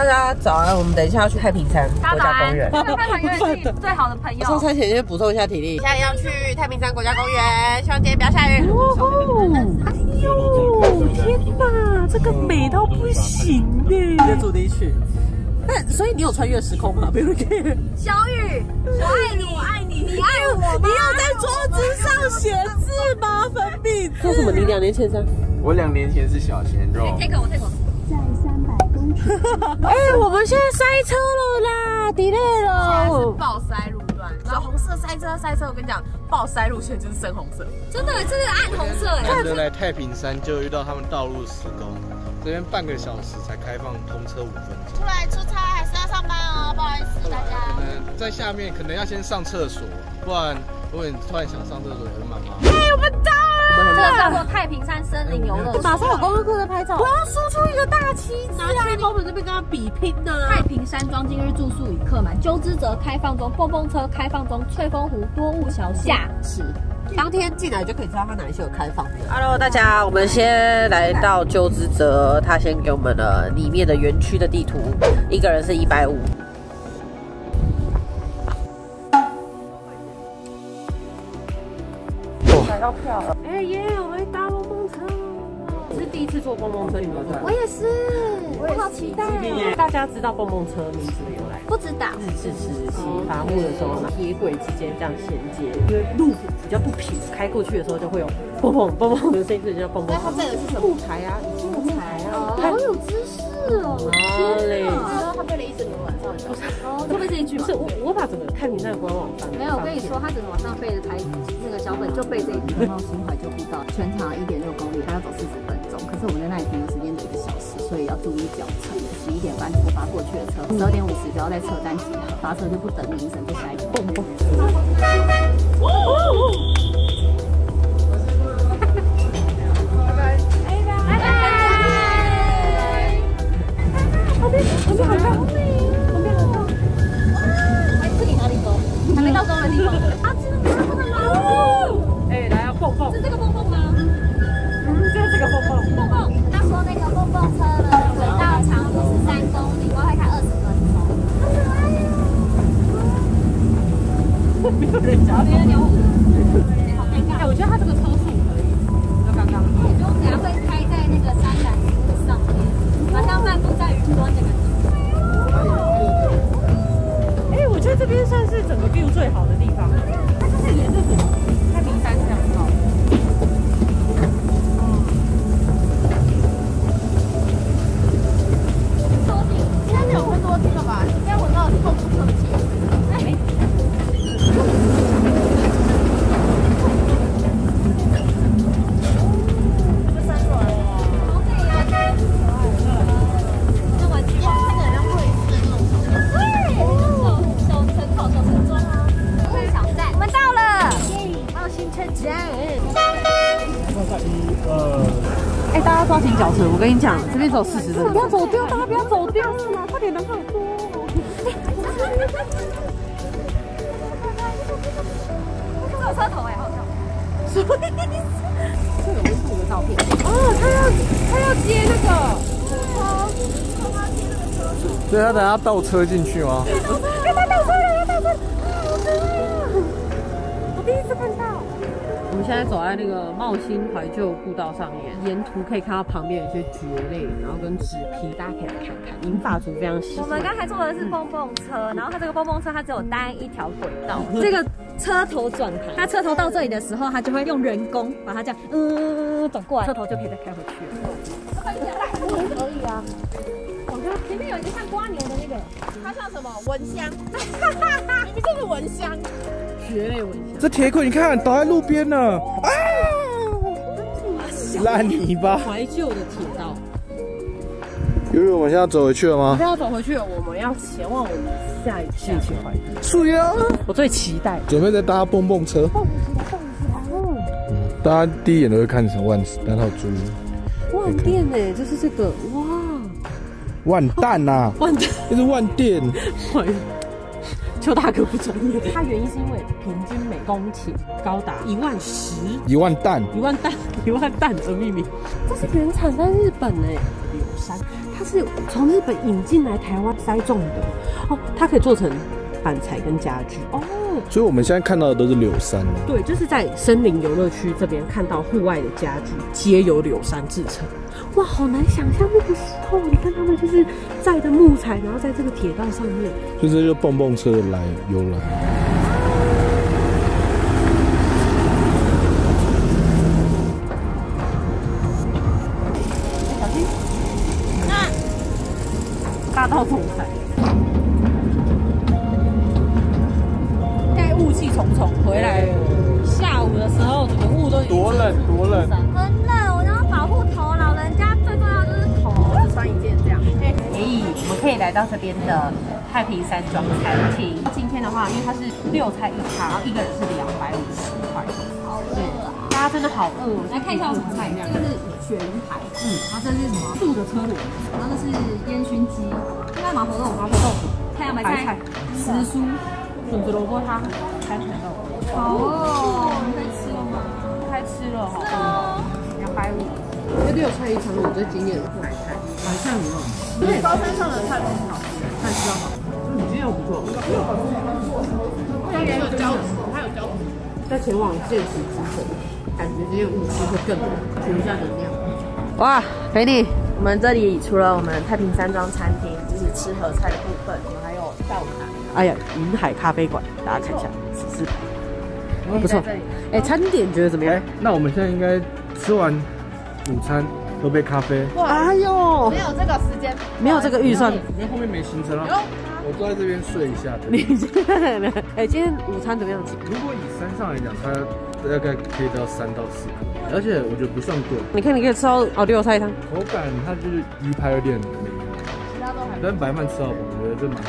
大家早安，我们等一下要去太平山国家公园。太平山永远是最好的朋友。上山前先补充一下体力。现在要去太平山国家公园，希望今天不要下雨。哎呦，天哪，这个美到不行耶！的主题曲。那所以你有穿越时空吗？比如小雨，我爱你，我爱你，你爱我吗你有在桌子上写字吗？粉笔字。为什么你两年前上？我两年前是小鲜肉。take 我 take 我。哎，我们现在塞车了啦，delay 了。现在是爆塞路段，然后红色塞车塞车。我跟你讲，爆塞路线就是深红色，真的，这是暗红色。难得来太平山就遇到他们道路施工，这边半个小时才开放通车五分钟。出来出差还是要上班哦，不好意思大家。可能在下面可能要先上厕所，不然如果你突然想上厕所也很麻烦。哎，我们到了，这个叫做太平山森林游乐。马上有观光客在拍照。我要输出一个大旗子啊！我们这边跟他比拼呢。太平山庄今日住宿已客满，鸠之泽开放中，蹦蹦车开放中，翠峰湖多雾桥下池。当天进来就可以知道它哪一些有开放。Hello，大家，我们先来到鸠之泽，他先给我们了里面的园区的地图，一个人是一百五。买到票了！哎耶，我们搭蹦蹦车是第一次坐蹦蹦车，你们有我也是。我好期待哦！大家知道蹦蹦车名字的由来？不知道。日治时期伐木的时候，铁轨之间这样衔接，因为路比较不平，开过去的时候就会有蹦蹦蹦蹦的声音，就叫蹦蹦。那它这个是什么？木材啊，木材啊，好有知识哦！天哪！晚上。不是，哦，就背这一句。不是我，我把整个太平山的官网翻。没有，我跟你说，他整个晚上背的台那个小本就背这一句。然后心怀旧步道全长一点六公里，大概走四十分钟。可是我们在那里停留时间只一个小时。所以要注意脚程。十一点半出发过去的车，十二点五十就要在车站集合，发车就不等铃声，就下一个蹦蹦。我还没到中文地方。啊真的没到中文吗？哦来啊蹦蹦是这个蹦蹦吗嗯就是这个蹦蹦蹦蹦他说那个蹦蹦车的轨道长五十三公里外会开二十分钟好可爱哟没有人找你二点五好尴尬我觉得它这个车速可以。就刚刚好因为我觉得我们俩会开在那个山峦上面好像漫步在云端的感觉在这边算是整个 view 最好的地方，它就是沿着太明山这样走。山顶应该两分多钟了吧？应该闻到的途手气。跟你讲，这边走四十分，不要走掉，大家不要走掉，快点人好多。这个车头哎，好笑。什么意思？这有温度的照片。哦，他要他要接那个。所以他等下倒车进去吗？现在走在那个茂兴怀旧步道上面，沿途可以看到旁边有一些蕨类，然后跟纸皮，大家可以来看看。银发族非常喜欢。我们刚才坐的是蹦蹦车，然后它这个蹦蹦车它只有单一条轨道，这个车头转盘，它车头到这里的时候，它就会用人工把它这样嗯转过来，车头就可以再开回去了。可以啊。我觉得前面有一个像瓜牛的那个，它像什么蚊香？明明就是蚊香。蕨类蚊香，这铁轨你看倒在路边呢，啊！烂泥巴，怀旧的铁道。因为我们现在走回去了吗？不要走回去了，我们要前往我们下一下一期怀旧。树呀！我最期待，准备在搭蹦蹦车。蹦车，蹦车。嗯，大家第一眼都会看成万但他有注意。万店呢？就是这个哇！万蛋呐！万蛋，这是万店。邱大哥不专业，他原因是因为平均每公顷高达一万十，一万担，一万担，一万担的秘密。这是原产在日本诶，柳杉，它是从日本引进来台湾栽种的哦，它可以做成板材跟家具哦。所以我们现在看到的都是柳杉哦。对，就是在森林游乐区这边看到户外的家具，皆由柳杉制成。哇，好难想象那个时候，你看他们就是载着木材，然后在这个铁道上面，所以这就蹦蹦车的来由来。的太平山庄餐厅。今天的话，因为它是六菜一汤，然后一个人是两百五十块。好对，大家真的好饿，来看一下我什么菜。这个是鳕鱼排，嗯，然后这是什么？素的车轮，然后这是烟熏鸡。看麻婆豆腐，麻婆豆腐，太阳白菜，时蔬，笋子萝卜汤，三层肉。好哦，你可以吃了吗？开吃了，好饿。两百五。这六菜一汤，我最惊艳的是白菜，白菜很好吃。对，高山上的菜都很好吃，菜吃到好。嗯，今天又不错。还有胶质，它有胶质。在前往现实之前，感觉这些雾气会更补一下能量。哇，肥力，我们这里除了我们太平山庄餐厅。就是吃合菜的部分，我们还有下午茶。哎呀，云海咖啡馆，大家看一下，十四排，不错。哎，餐点觉得怎么样？那我们现在应该吃完午餐，喝杯咖啡。哎呦，没有这个时间，没有这个预算，因为后面没行程了。我坐在这边睡一下。你 今天，哎，今天午餐怎么样？如果以山上来讲，它大概可以到三到四颗，而且我觉得不算贵。你看，你可以吃到哦六菜一汤，口感它就是鱼排有点。美，其他都还。但白饭吃到饱，我觉得这蛮好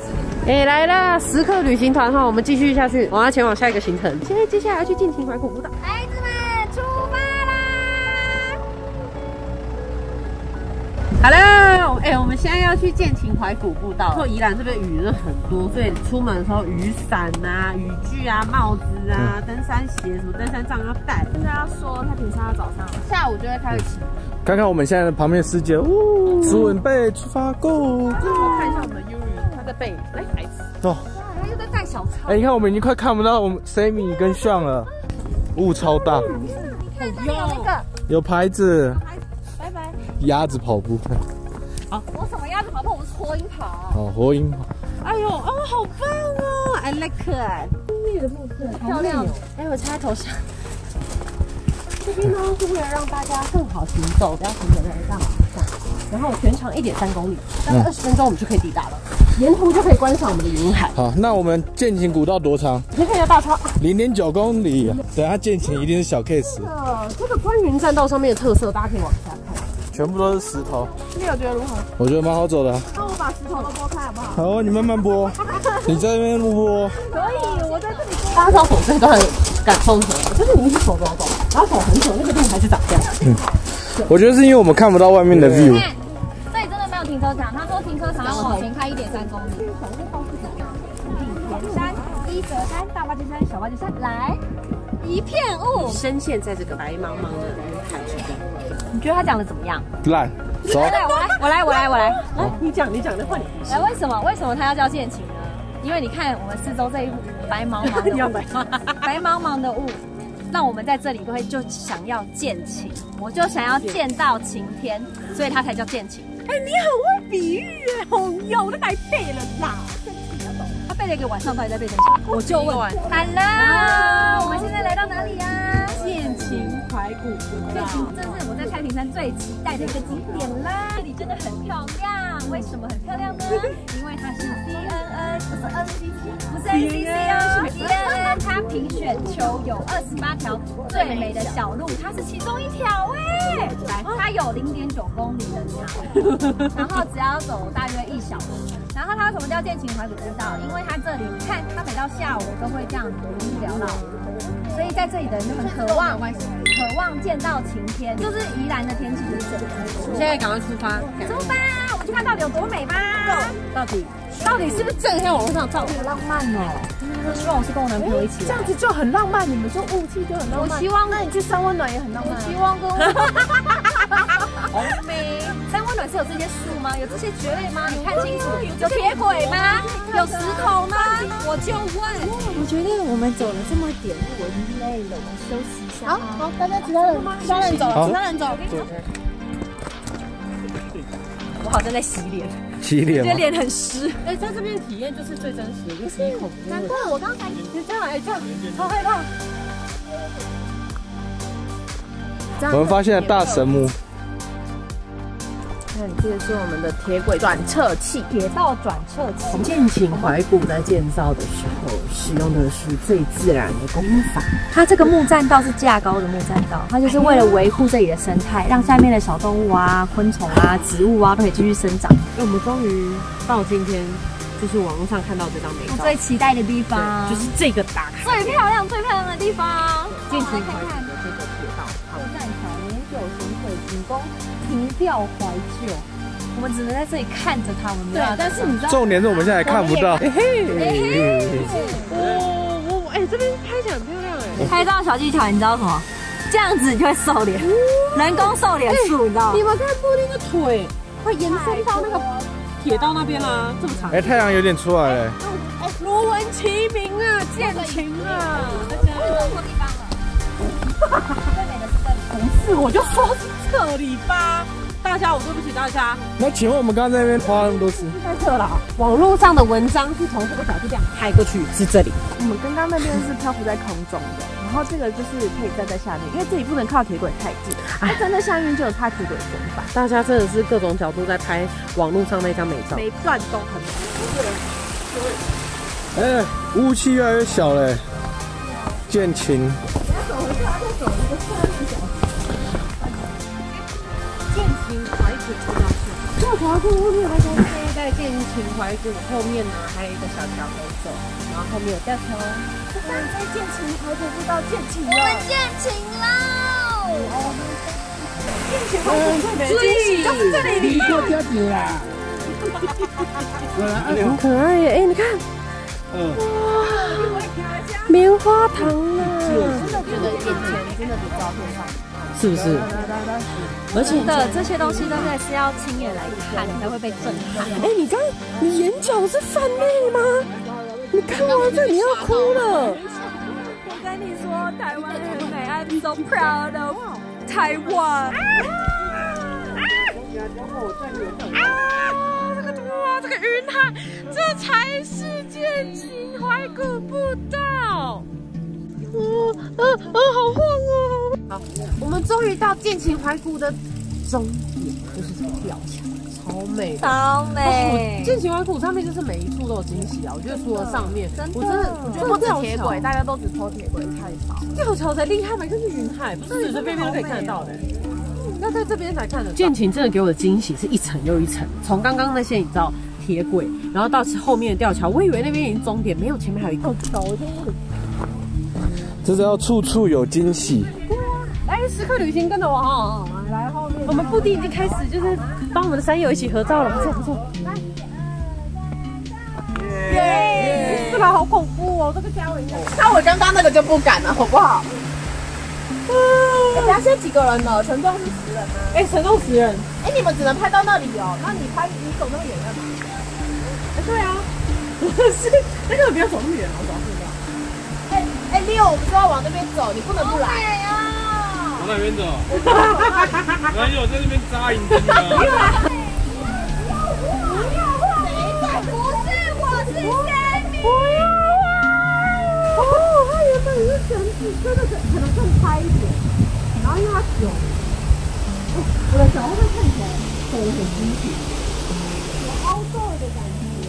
吃。哎，来了，时刻旅行团哈，我们继续下去，我要前往下一个行程。现在接下来要去尽情怀古步道，！Hello，哎，我们现在要去建秦淮古步道。宜兰这边雨是很多，所以出门的时候雨伞啊、雨具啊、帽子啊、登山鞋什么登山杖要带。现在要说太平山要早上，下午就会开始起。看看我们现在的旁边世界，呜，准备出发，Go！最后看一下我们的悠悠，他在背，来孩子，走。哇，他又在带小超。哎，你看我们已经快看不到我们 Sammy 跟 Sean 了，雾超大。你看这里有那个，有牌子。鸭子跑步。好，我什么鸭子跑步？我是火影跑。哦，火影跑。哎呦，哦，好棒哦！I like it。绿的漂亮。哎，我插在头上。这边呢是为了让大家更好行走，不要停留在大马路上。然后全长一点三公里，大概二十分钟我们就可以抵达了。沿途就可以观赏我们的云海。好，那我们剑琴古道多长？你看一下大超，零点九公里。等下剑琴一定是小 case。这个这个观云栈道上面的特色，大家可以往下看，全部都是石头。你有觉得如何？我觉得蛮好走的。那我把石头都拨开好不好？好，你慢慢拨。你在那边拨。可以，我在这里。大家知道走这段感受什么？就是你一直走走走，然后走很久，那个路还是长这样。嗯，我觉得是因为我们看不到外面的 view。这里真的没有停车场，他说停车场要往前开一点三公里。山、一折山、大八尖山、小八尖山，来一片雾，深陷在这个白茫茫的云海之中。你觉得他讲的怎么样？烂。走，我来，我来，我来，我来。来，你讲，你讲的换你。来，为什么？为什么他要叫剑琴呢？因为你看我们四周这一白茫茫的雾，白茫茫的雾，让我们在这里都会就想要见晴，我就想要见到晴天，所以它才叫见晴。哎，你很会比喻哎，好有的来背了啦。他背了一个晚上，到底在背什么？我就问，Hello，我们现在来到哪里呀？剑琴怀这是我在太平山最期待的一个景点啦。这里真的很漂亮，为什么很漂亮呢？因为它是 CNN，不是 NCC，不是 NCC 哦，CNN 它评选球有二十八条最美的小路，它是其中一条哎。来，它有零点九公里的长，然后只要走大约一小时。然后它为什么叫剑琴怀古步道？因为它这里看，它每到下午都会这样子缭绕。所以在这里的人就很渴望，渴望见到晴天，就是宜兰的天气就是这样。现在赶快出发，出发，我们去看到底有多美吧。到底，到底是不是正像网络上照好浪漫哦。希望我是跟我男朋友一起，这样子就很浪漫。你们说雾气就很浪漫。我希望，那你去三温暖也很浪漫。我希望跟。是有这些树吗？有这些蕨类吗？你看清楚，有铁轨吗？有石头吗？我就问。我觉得我们走了这么点路，我已经累了，我们休息一下。好，好，大家其他人，其他人走，其他人走。我好像在洗脸，洗脸觉得脸很湿。哎，在这边体验就是最真实的，就是难怪我刚才你这样，哎，这样好害怕。我们发现了大神木。看，这个是我们的铁轨转测器，铁道转测器。建琴怀古在建造的时候，使用的是最自然的工法。它这个木栈道是架高的木栈道，它就是为了维护这里的生态，让下面的小动物啊、昆虫啊、植物啊都可以继续生长。那我们终于到今天，就是网络上看到这张美照，最期待的地方，就是这个打卡最漂亮、最漂亮的地方。建琴怀古的这个铁道，木栈桥年久行水，仅供凭吊怀旧。我们只能在这里看着他们。对，但是你知道，重点是我们现在看不到。嘿 嘿，我我哎，这边拍起来很漂亮哎。拍照小技巧，你知道什么？这样子你就会瘦脸，人工瘦脸术，你知道吗？你们看布丁的腿会延伸到那个铁道那边啦，这么长。哎，太阳有点出来了。哎，罗文齐名啊，建琴啊，大家。错地方了。哈哈哈最美的是这里。不是，我就说是这里吧。大家，我对不起大家。那请问我们刚刚在那边花那么多次？在这了。网络上的文章是从这个角度这样拍过去，是这里。我们刚刚那边是漂浮在空中的，然后这个就是可以站在下面，因为这里不能靠铁轨太近。它站在下面就有它铁轨旋法。大家真的是各种角度在拍网络上那张美照，每段都很美。哎，雾气越来越小嘞。建琴。怀古后面还可以在建琴怀古后面呢，还有一个小桥可以走，然后后面有吊桥。我们在建琴怀古步道建琴了，我们建琴喽！建琴怀古最美的惊喜就是这里，离过吊桥啦。很可爱耶！哎，你看，嗯，哇，棉花糖啊！真的觉得眼前真的比照片上。是不是？而且的这些东西真的是要亲眼来看才会被震撼。哎，你刚你眼角是泛泪吗？你看完这你要哭了。我跟你说，台湾很美，I'm so proud of 台湾。啊！这个哇，这个云海，这才是建琴怀古步道。哦，啊啊，好晃哦！好，我们终于到建琴怀古的终点，就是这个吊桥，超美，超美。建琴怀古上面就是每一处都有惊喜啊！我觉得除了上面，我真的，我觉得这铁轨大家都只抽铁轨太少，吊桥才厉害嘛，就是云海，不是随随便便都可以看得到的。那在这边才看得到。建琴真的给我的惊喜是一层又一层，从刚刚那些你知道铁轨，然后到后面的吊桥，我以为那边已经终点，没有，前面还有一个桥。这是要处处有惊喜。时刻旅行跟着我哈，来后面。我们布丁已经开始就是帮我们的山友一起合照了，不错不错。来，耶！这个好恐怖哦，这个加我一下。那我刚刚那个就不敢了，好不好？嗯。现在几个人了？承重是十人吗？哎，承重十人。哎，你们只能拍到那里哦。那你拍，你走那么远干嘛？哎，对啊。是，那个不要走那么远啊，主要是这样。哎，六，我们是要往那边走，你不能不来。往哪边走？没有，在那边扎营的。不要画，谁在？不是，我是仙女。不要画。哦，它原本是绳子，真的是可能更开一点。然后因为它久，我的脚会不会看起来走得很精细？有凹洞的感觉，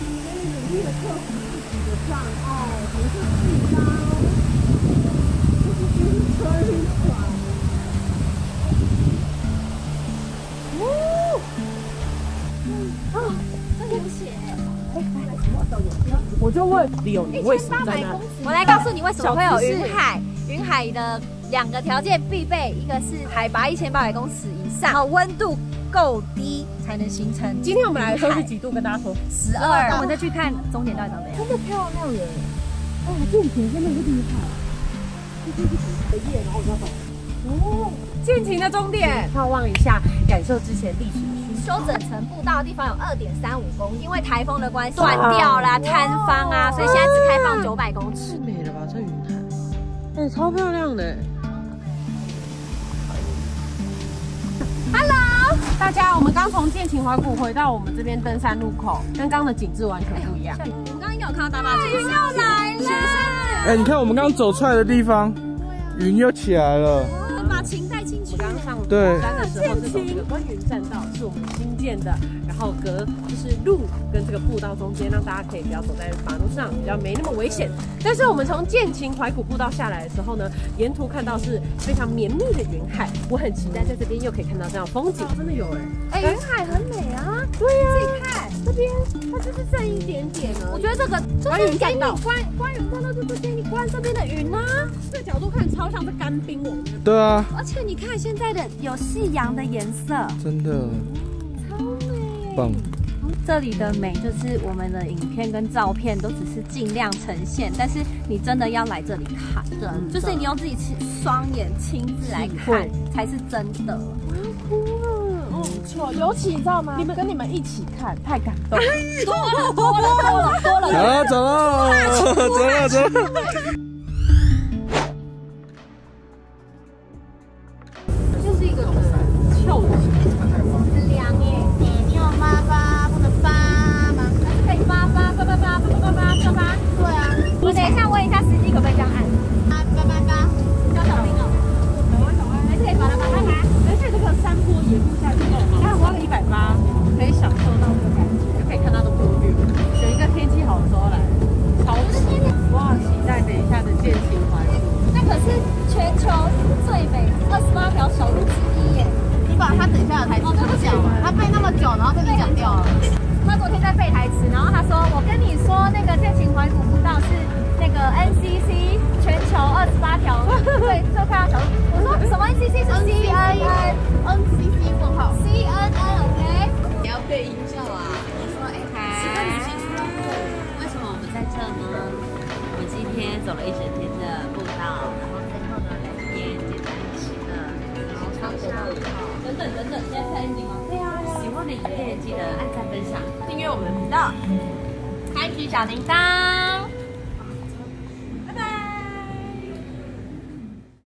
所以努力的克服自己的障碍，不是智商。我就问李勇，你为什么在那？我来告诉你为什么会有云海。云海的两个条件必备，一个是海拔一千八百公尺以上，然后温度够低才能形成。今天我们来的时候是几度？跟大家说十二。那我们再去看终点到底长怎样？真的漂亮耶！哦，这景真的是厉害。这是什么叶？然后我再走。哦。建琴的终点，眺望一下，感受之前历史。修整成步道的地方有二点三五公里，因为台风的关系断掉啦、坍方啊，所以现在只开放九百公尺。太美了吧，这云海，哎、超漂亮的。Hello，大家，我们刚从剑琴怀谷回到我们这边登山路口，跟刚刚的景致完全不一样。我们刚刚应该有看到大巴云又来了，哎、你看我们刚刚走出来的地方，云又起来了。把琴带进去我。刚刚上对山的时候，这种这个观云栈道是我们新建的，然后隔就是路跟这个步道中间，让大家可以不要走在马路上，比较没那么危险。但是我们从剑琴怀古步道下来的时候呢，沿途看到是非常绵密的云海，我很期待在这边又可以看到这样风景。真的有哎、哎，云海很美啊，对呀、自己看。这边它就是剩一点点了。我觉得这个观云栈道观观云栈道就是给你观这边的云啊，这个角度看超像是干冰，我觉得。对啊，而且你看现在的有夕阳的颜色，真的超美。棒。这里的美就是我们的影片跟照片都只是尽量呈现，但是你真的要来这里看，就是你用自己亲双眼亲自来看才是真的。不错，尤其你知道吗？你们跟你们一起看，太感动了。多了多了多了多了，好，走了，走了，走了。天走了一整天的步道，然后最后呢来这边简单吃的，然后唱歌等等等等，现在是 ending 吗？对啊。喜欢的影片记得按赞、分享、订阅我们的频道，开启小铃铛。